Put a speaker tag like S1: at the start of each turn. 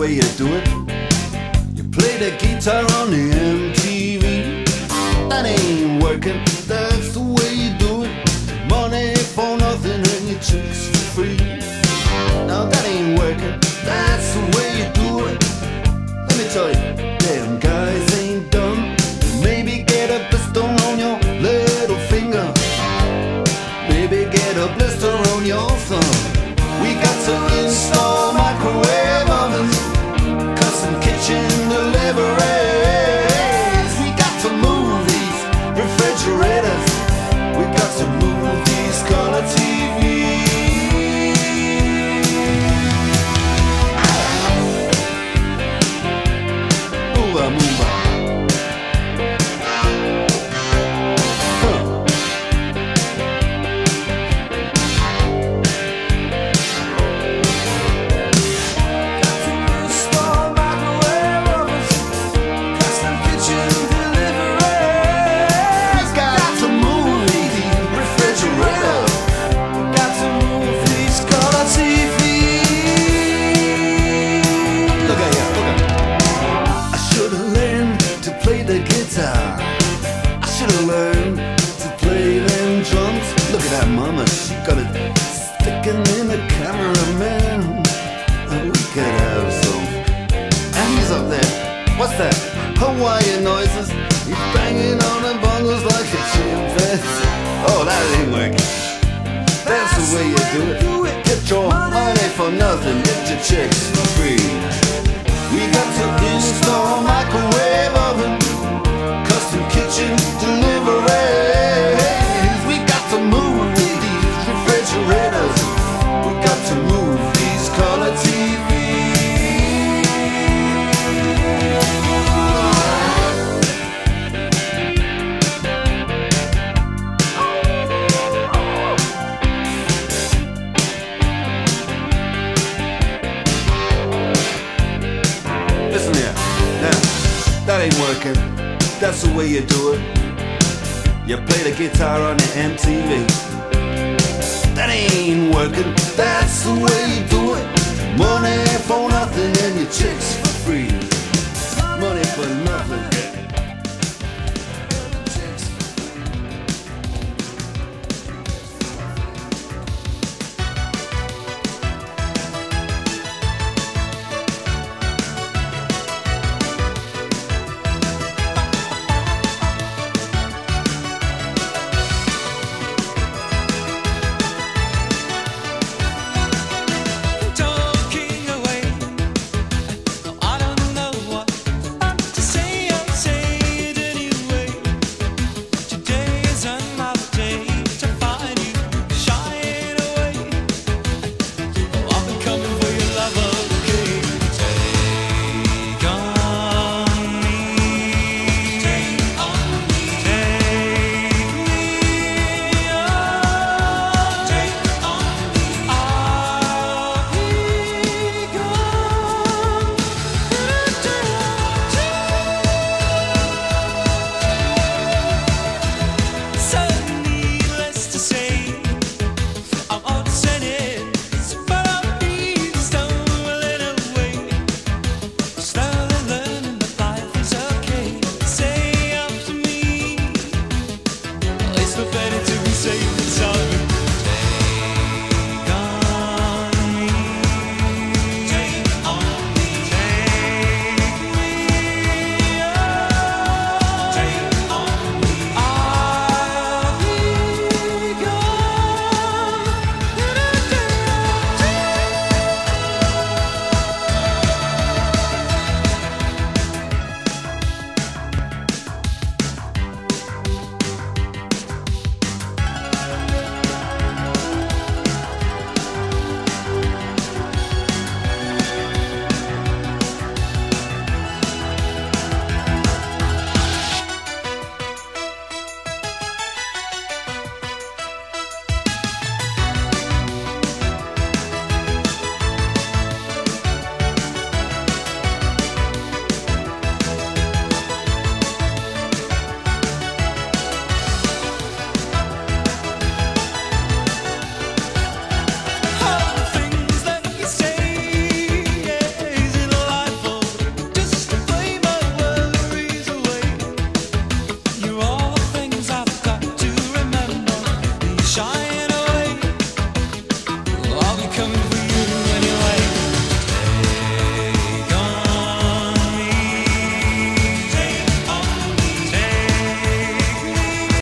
S1: way you do it. You play the guitar on the MTV. That ain't working, that? Hawaiian noises. He's banging on the bongos like a chimpanzee. Oh, that ain't working. That's the way you do it. Get your money for nothing, get your chicks rockin', that's the way you do it. You play the guitar on the MTV. That ain't working, that's the way you do it. Money for nothing and your chicks for free. Money for nothing.